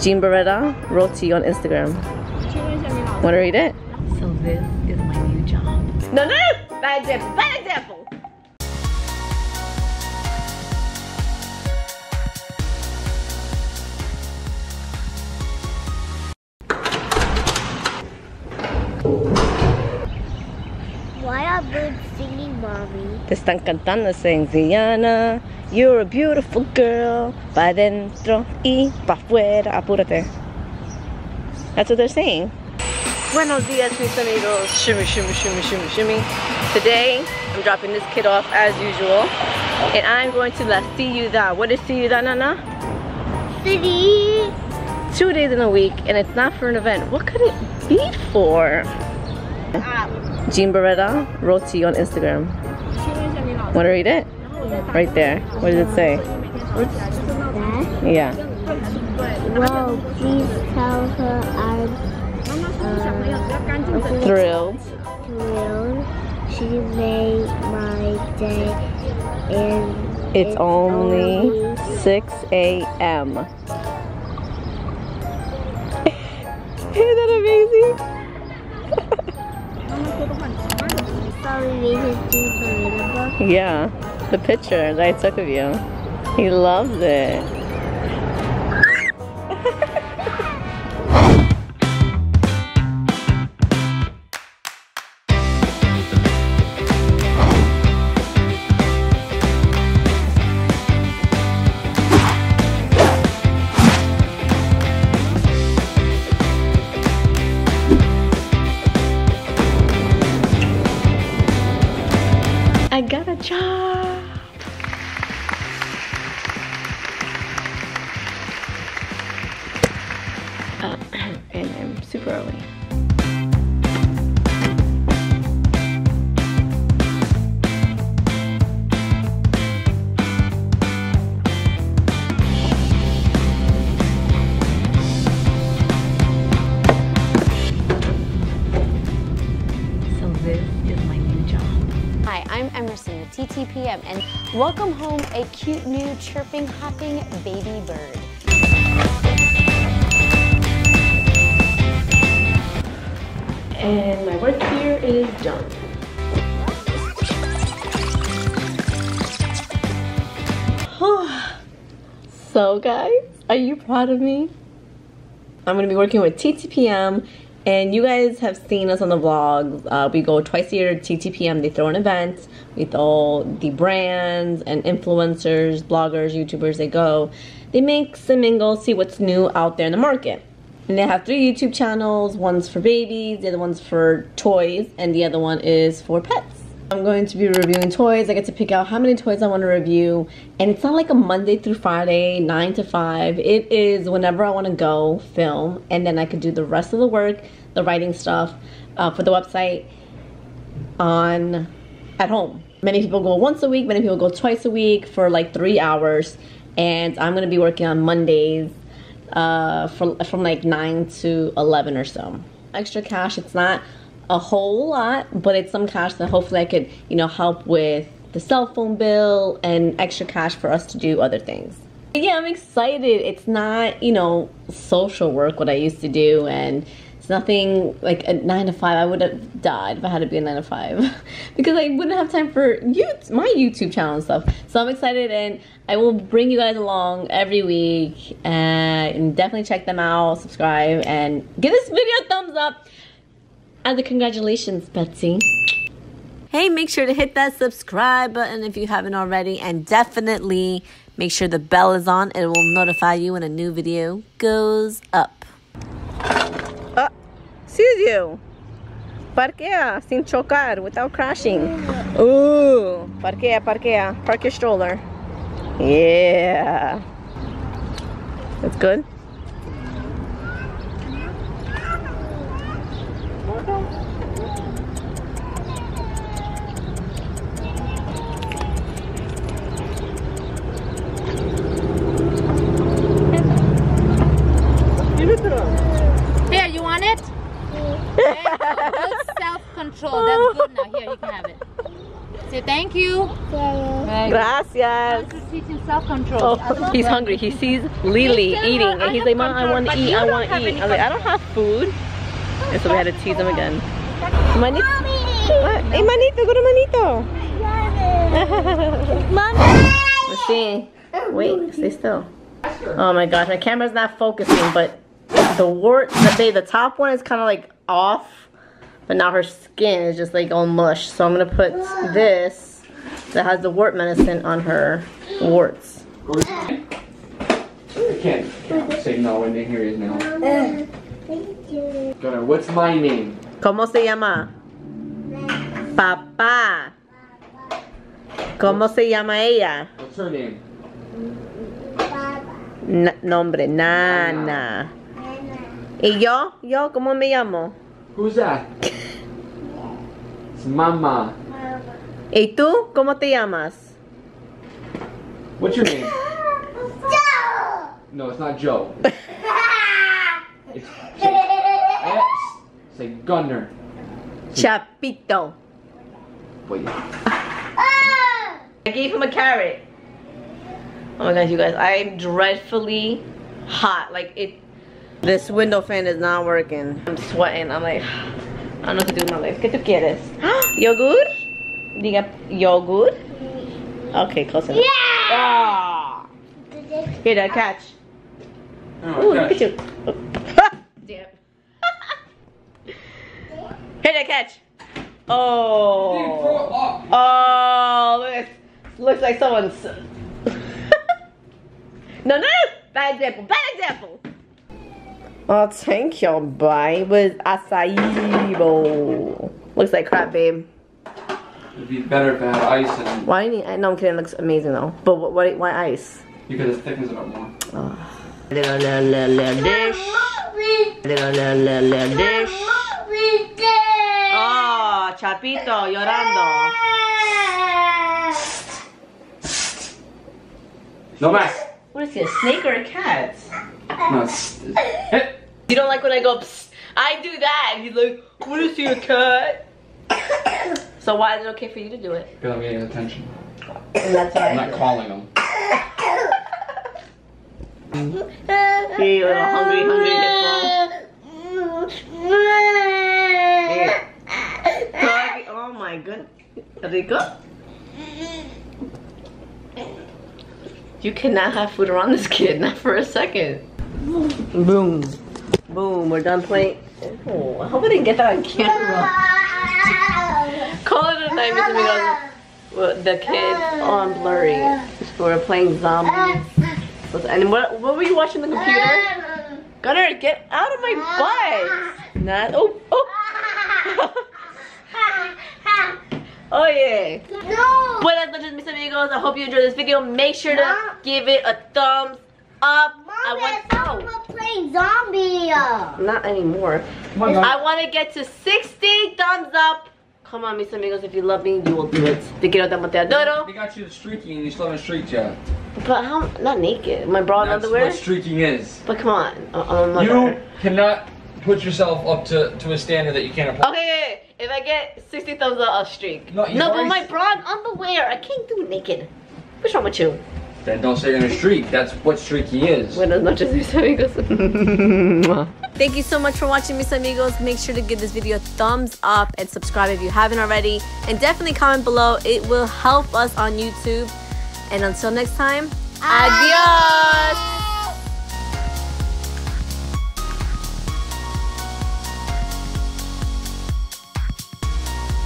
Jean Beretta wrote to you on Instagram. Want to read it? So this is my new job. No, no, no! Bad example, bad example! Why are birds singing, mommy? Te están cantando, saying, Ziana, you're a beautiful girl. Pa dentro y pa fuera. Apúrate. That's what they're saying. Buenos dias, mis amigos. Shimmy, shimmy, shimmy, shimmy, shimmy. Today, I'm dropping this kid off as usual. And I'm going to La Ciudad. What is Ciudad, Nana? City. Two days in a week, and it's not for an event. What could it be for? Ah, Jean Beretta wrote to you on Instagram. Want to read it? Right there. What does it say? Yeah. Well, please tell her I'm uh, Thrilled. thrilled. She made my day, and It's only 6 a.m. Isn't that amazing? Yeah, the picture that I took of you. He loves it. Uh, and I'm super early. So this is my new job. Hi, I'm Emerson with TTPM, and welcome home a cute new chirping, hopping baby bird. And my work here is done. so guys, are you proud of me? I'm gonna be working with TTPM and you guys have seen us on the vlogs. Uh, we go twice a year to TTPM. They throw an event. with all the brands and influencers, bloggers, YouTubers, they go. They mix and mingle, see what's new out there in the market. And they have three YouTube channels. One's for babies, the other one's for toys, and the other one is for pets. I'm going to be reviewing toys. I get to pick out how many toys I want to review. And it's not like a Monday through Friday, 9 to 5. It is whenever I want to go film. And then I could do the rest of the work, the writing stuff uh, for the website on at home. Many people go once a week, many people go twice a week for like three hours. And I'm going to be working on Mondays uh, from, from like 9 to 11 or so. Extra cash, it's not a whole lot, but it's some cash that hopefully I could, you know, help with the cell phone bill and extra cash for us to do other things. But yeah, I'm excited. It's not, you know, social work what I used to do and nothing like a nine to five. I would have died if I had to be a nine to five because I wouldn't have time for you, my YouTube channel and stuff. So I'm excited and I will bring you guys along every week uh, and definitely check them out, subscribe, and give this video a thumbs up. And the congratulations, Betsy. Hey, make sure to hit that subscribe button if you haven't already, and definitely make sure the bell is on. It will notify you when a new video goes up. Excuse you. Parquea sin chocar without crashing. Ooh, parquea, parquea. Park your stroller. Yeah. That's good. Here, Good self-control. That's good now. Here, you can have it. Say thank you. Yeah. Very good. Gracias. eating self-control. Oh, he's hungry. He sees Lily still eating, have- and he's like, have "Mom, I want to eat. I want to eat." I'm like, "I don't have food," and so we had to tease him again. Manito, What? hey, manito, go to manito. Let's see. Wait, stay still. Oh my gosh, my camera's not focusing, but the wart, the babe, the top one is kind of like off, but now her skin is just like all mush. So I'm gonna put this that has the wart medicine on her warts. I can't, can't say no when they hear his now. Gunner, what's my name? ¿Cómo se llama? Papá. ¿Cómo se llama ella? What's her name? N- nombre, Nana. ¿Y yo? ¿Yo? ¿Cómo me llamo? Who's that? It's Mama. ¿Y tú? ¿Cómo te llamas? What's your name? Joe. No, it's not Joe. It's eh, say, say Gunner. Chapito. Wait. Ah. I gave him a carrot. Oh my gosh, you guys, I'm dreadfully hot. Like it, this window fan is not working. I'm sweating. I'm like, I don't know what to do with my life. ¿Qué tú quieres? Yogurt? Diga yogurt. Okay, close enough. Yeah. Ah. Here, Dad, catch. Oh, Ooh, look at you. Damn. Here, Dad, catch. Oh. Oh, look Looks like someone's. no, no! Bad example, bad example! Oh, thank you, boy. With acai bowl. Looks like crap, babe. It'd be better if it had ice and Why do you need, no, I'm kidding. It looks amazing, though. But what, what, why ice? because it thickens it up more. Little, little, little, little dish. Little, little, little, little dish. Oh, Chapito, llorando. No mess. What is he, a snake or a cat? No, it's, it's, You don't like when I go, Psst, I do that. And he's like, what is he, a cat? so why is it okay for you to do it? Because I'm getting attention. And that's I'm not calling him. You little hungry, hungry hippo. Oh my goodness. Rico? You cannot have food around this kid, not for a second. Boom. Boom, we're done playing. Oh, I hope I didn't get that on camera. Call it a night, Mr. Miguel. Well, The kid on blurry. We were playing zombies. And what, what were you watching on the computer? Gunner, get out of my butt! Not, oh, oh. oh yeah. No! Buenas noches, mis amigos. I hope you enjoyed this video. Make sure to give it a thumbs up. I want, Mom, oh, playing zombie. Not anymore. I want to get to 60 thumbs up. Come on, mis amigos. If you love me, you will do it. Te quiero tanto, te adoro. They got you the streaking and you still haven't streaked yet. But how? Not naked. My bra and That's underwear. what streaking is. But come on, uh, uh, I'm a You cannot put yourself up to, to a standard that you can't apply. Okay. if I get 60 thumbs up, I'll streak. No, No, but my bra and underwear, I can't do naked. What's wrong with you? Then don't say you're gonna streak. That's what streaky is. Buenas noches, mis amigos. Thank you so much for watching, mis amigos. Make sure to give this video a thumbs up and subscribe if you haven't already. And definitely comment below. It will help us on YouTube. And until next time, adios.